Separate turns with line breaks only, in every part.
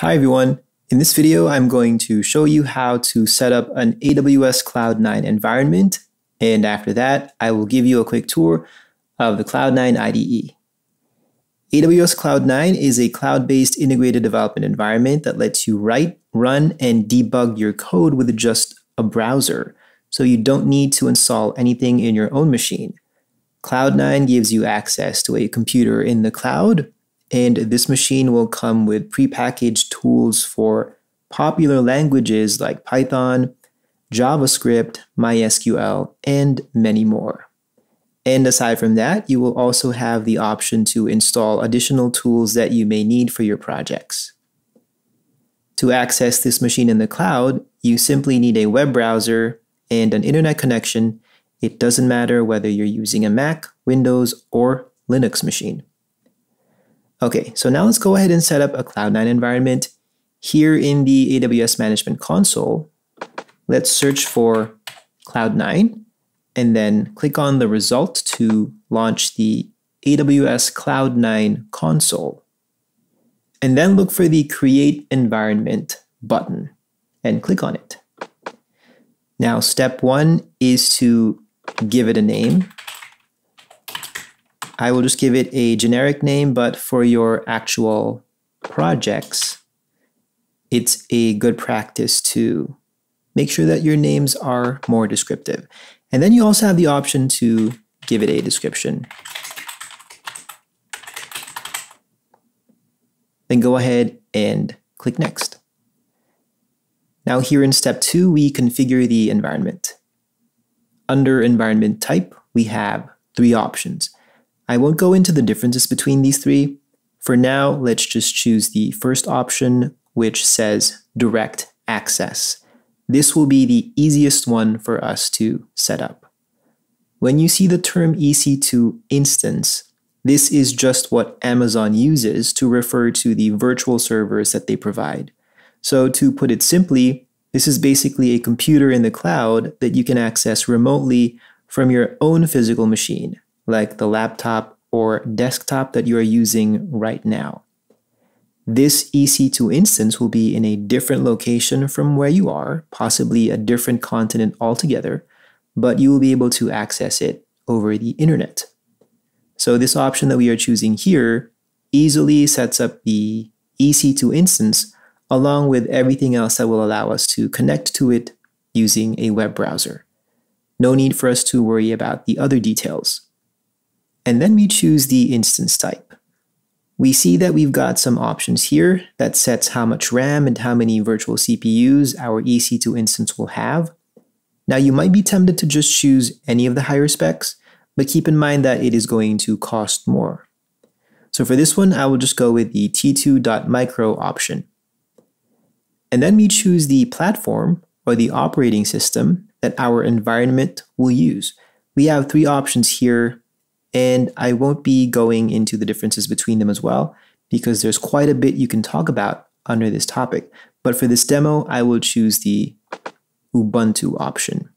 Hi everyone. In this video, I'm going to show you how to set up an AWS Cloud9 environment. And after that, I will give you a quick tour of the Cloud9 IDE. AWS Cloud9 is a cloud-based integrated development environment that lets you write, run, and debug your code with just a browser. So you don't need to install anything in your own machine. Cloud9 gives you access to a computer in the cloud and this machine will come with prepackaged tools for popular languages like Python, JavaScript, MySQL, and many more. And aside from that, you will also have the option to install additional tools that you may need for your projects. To access this machine in the cloud, you simply need a web browser and an internet connection. It doesn't matter whether you're using a Mac, Windows, or Linux machine. Okay, so now let's go ahead and set up a Cloud9 environment. Here in the AWS Management Console, let's search for Cloud9 and then click on the result to launch the AWS Cloud9 console. And then look for the Create Environment button and click on it. Now, step one is to give it a name. I will just give it a generic name, but for your actual projects, it's a good practice to make sure that your names are more descriptive. And then you also have the option to give it a description. Then go ahead and click Next. Now here in step two, we configure the environment. Under environment type, we have three options. I won't go into the differences between these three. For now, let's just choose the first option, which says direct access. This will be the easiest one for us to set up. When you see the term EC2 instance, this is just what Amazon uses to refer to the virtual servers that they provide. So to put it simply, this is basically a computer in the cloud that you can access remotely from your own physical machine like the laptop or desktop that you are using right now. This EC2 instance will be in a different location from where you are, possibly a different continent altogether, but you will be able to access it over the internet. So this option that we are choosing here easily sets up the EC2 instance along with everything else that will allow us to connect to it using a web browser. No need for us to worry about the other details. And then we choose the instance type. We see that we've got some options here that sets how much RAM and how many virtual CPUs our EC2 instance will have. Now you might be tempted to just choose any of the higher specs, but keep in mind that it is going to cost more. So for this one, I will just go with the T2.micro option. And then we choose the platform or the operating system that our environment will use. We have three options here and I won't be going into the differences between them as well, because there's quite a bit you can talk about under this topic. But for this demo, I will choose the Ubuntu option.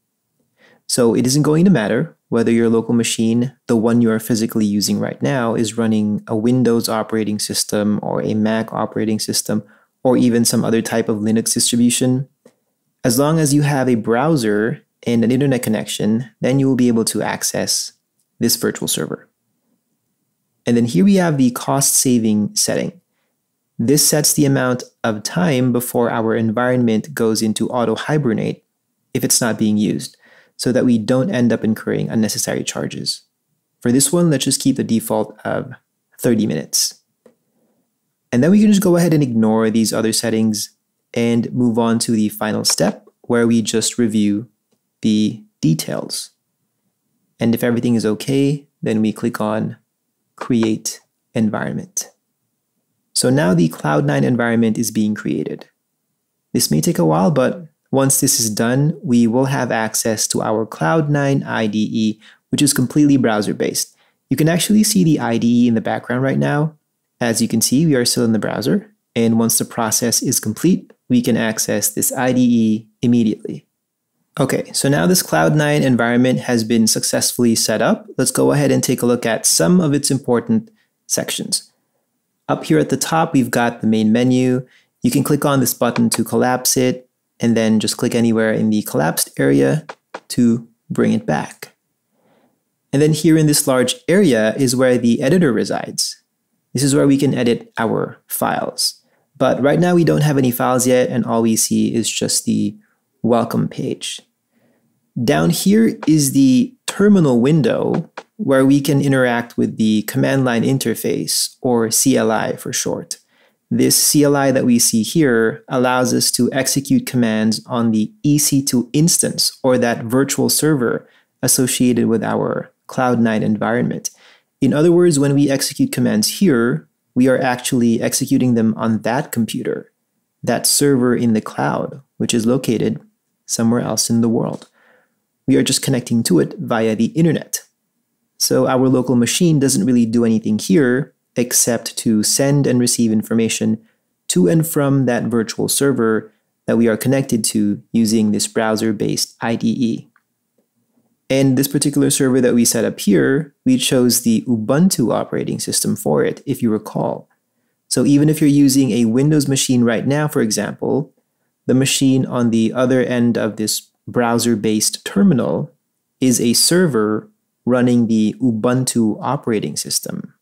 So it isn't going to matter whether your local machine, the one you are physically using right now, is running a Windows operating system or a Mac operating system or even some other type of Linux distribution. As long as you have a browser and an internet connection, then you will be able to access this virtual server. And then here we have the cost saving setting. This sets the amount of time before our environment goes into auto hibernate if it's not being used, so that we don't end up incurring unnecessary charges. For this one, let's just keep the default of 30 minutes. And then we can just go ahead and ignore these other settings and move on to the final step where we just review the details. And if everything is okay, then we click on Create Environment. So now the Cloud9 environment is being created. This may take a while, but once this is done, we will have access to our Cloud9 IDE, which is completely browser based. You can actually see the IDE in the background right now. As you can see, we are still in the browser, and once the process is complete, we can access this IDE immediately. Okay, so now this Cloud9 environment has been successfully set up. Let's go ahead and take a look at some of its important sections. Up here at the top, we've got the main menu, You can click on this button to collapse it and then just click anywhere in the collapsed area to bring it back. And then here in this large area is where the editor resides. This is where we can edit our files. But right now we don't have any files yet and all we see is just the welcome page. Down here is the terminal window where we can interact with the command line interface or CLI for short. This CLI that we see here allows us to execute commands on the EC2 instance or that virtual server associated with our Cloud9 environment. In other words, when we execute commands here, we are actually executing them on that computer, that server in the cloud, which is located somewhere else in the world. We are just connecting to it via the internet. So our local machine doesn't really do anything here except to send and receive information to and from that virtual server that we are connected to using this browser-based IDE. And this particular server that we set up here, we chose the Ubuntu operating system for it, if you recall. So even if you're using a Windows machine right now, for example, the machine on the other end of this browser-based terminal is a server running the Ubuntu operating system.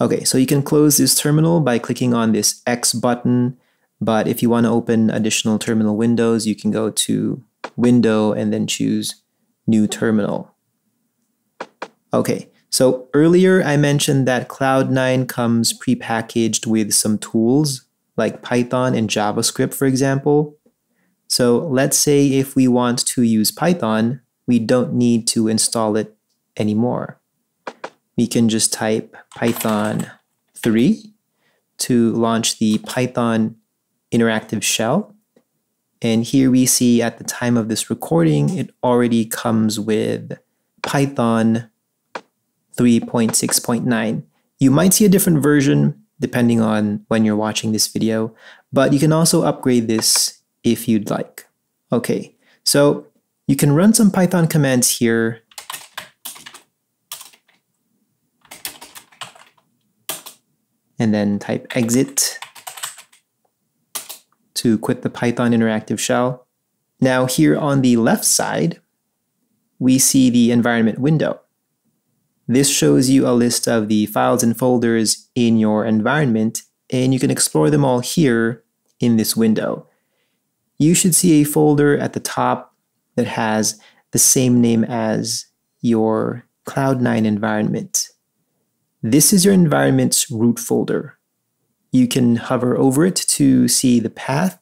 Okay, so you can close this terminal by clicking on this X button, but if you want to open additional terminal windows, you can go to Window and then choose New Terminal. Okay, so earlier I mentioned that Cloud9 comes prepackaged with some tools like Python and JavaScript, for example. So let's say if we want to use Python, we don't need to install it anymore we can just type Python 3 to launch the Python interactive shell. And here we see at the time of this recording, it already comes with Python 3.6.9. You might see a different version depending on when you're watching this video, but you can also upgrade this if you'd like. Okay, so you can run some Python commands here and then type exit to quit the Python interactive shell. Now here on the left side, we see the environment window. This shows you a list of the files and folders in your environment, and you can explore them all here in this window. You should see a folder at the top that has the same name as your Cloud9 environment. This is your environment's root folder. You can hover over it to see the path,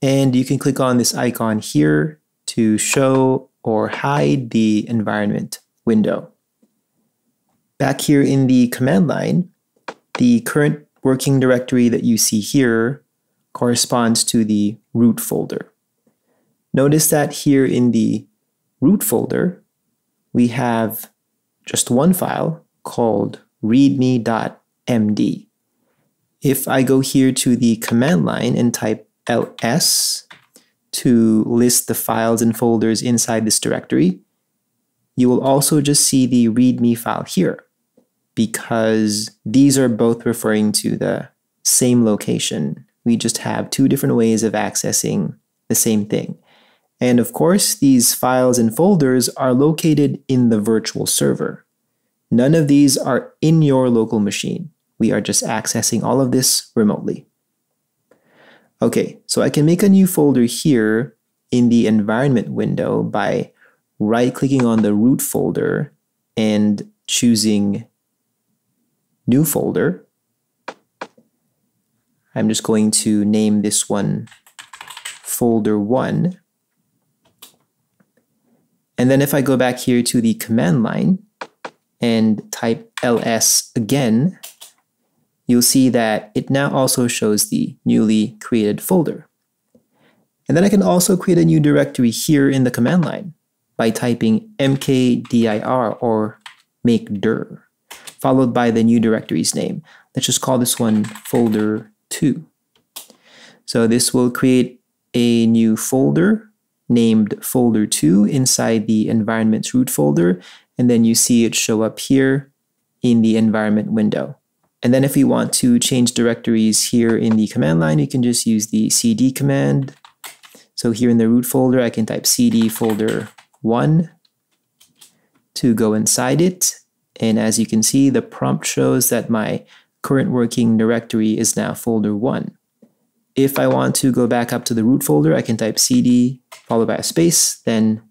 and you can click on this icon here to show or hide the environment window. Back here in the command line, the current working directory that you see here corresponds to the root folder. Notice that here in the root folder, we have just one file, called readme.md. If I go here to the command line and type ls to list the files and folders inside this directory, you will also just see the readme file here because these are both referring to the same location. We just have two different ways of accessing the same thing. And of course, these files and folders are located in the virtual server. None of these are in your local machine. We are just accessing all of this remotely. Okay, so I can make a new folder here in the environment window by right clicking on the root folder and choosing new folder. I'm just going to name this one folder one. And then if I go back here to the command line, and type ls again, you'll see that it now also shows the newly created folder. And then I can also create a new directory here in the command line by typing mkdir or make dir, followed by the new directory's name. Let's just call this one folder 2. So this will create a new folder named folder 2 inside the environment's root folder and then you see it show up here in the environment window. And then if we want to change directories here in the command line, you can just use the cd command. So here in the root folder, I can type cd folder 1 to go inside it. And as you can see, the prompt shows that my current working directory is now folder 1. If I want to go back up to the root folder, I can type cd followed by a space, then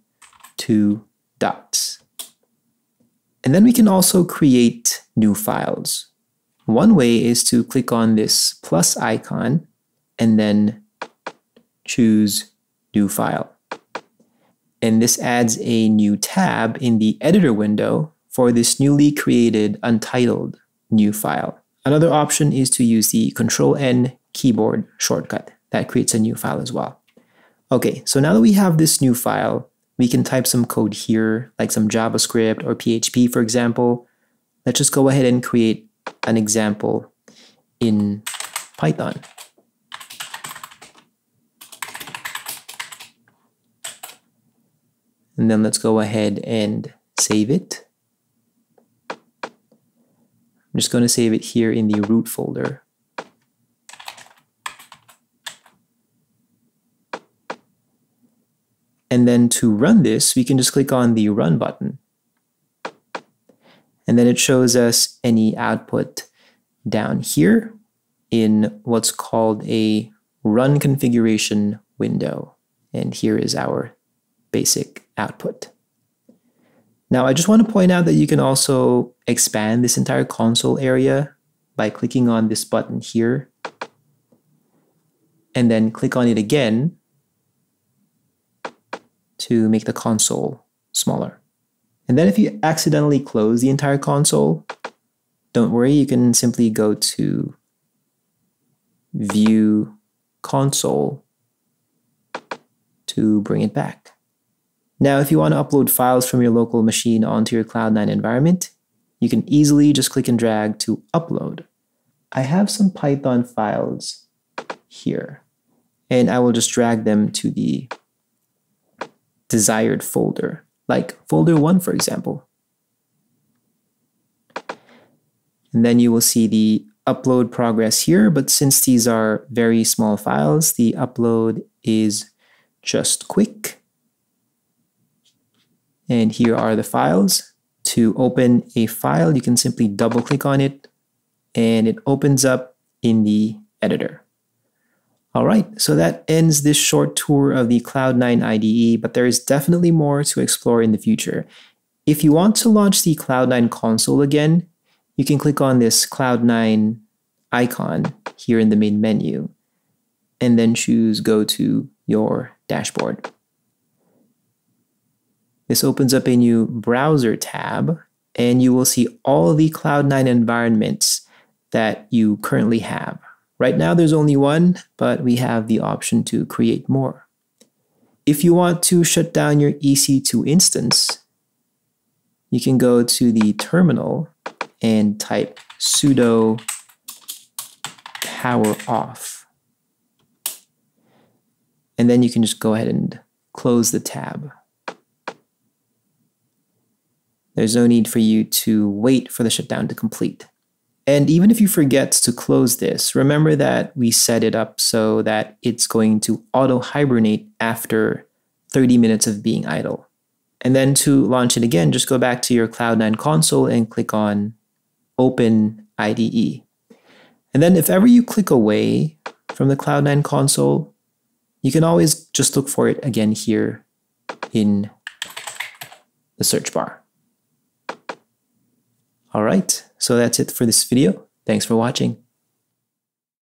two dots. And then we can also create new files. One way is to click on this plus icon and then choose New File. And this adds a new tab in the editor window for this newly created untitled new file. Another option is to use the Control N keyboard shortcut. That creates a new file as well. Okay, so now that we have this new file, we can type some code here, like some JavaScript or PHP, for example. Let's just go ahead and create an example in Python. And then let's go ahead and save it. I'm just going to save it here in the root folder. And then to run this, we can just click on the run button and then it shows us any output down here in what's called a run configuration window. And here is our basic output. Now, I just want to point out that you can also expand this entire console area by clicking on this button here and then click on it again to make the console smaller. And then if you accidentally close the entire console, don't worry, you can simply go to View Console to bring it back. Now, if you want to upload files from your local machine onto your Cloud9 environment, you can easily just click and drag to upload. I have some Python files here, and I will just drag them to the desired folder like folder 1 for example. And then you will see the upload progress here, but since these are very small files, the upload is just quick. And here are the files. To open a file, you can simply double click on it and it opens up in the editor. All right, so that ends this short tour of the Cloud9 IDE, but there is definitely more to explore in the future. If you want to launch the Cloud9 console again, you can click on this Cloud9 icon here in the main menu, and then choose Go to your dashboard. This opens up a new browser tab, and you will see all the Cloud9 environments that you currently have. Right now there's only one, but we have the option to create more. If you want to shut down your EC2 instance, you can go to the terminal and type sudo power off. And then you can just go ahead and close the tab. There's no need for you to wait for the shutdown to complete. And even if you forget to close this, remember that we set it up so that it's going to auto hibernate after 30 minutes of being idle. And then to launch it again, just go back to your Cloud9 console and click on Open IDE. And then if ever you click away from the Cloud9 console, you can always just look for it again here in the search bar. All right, so that's it for this video. Thanks for watching.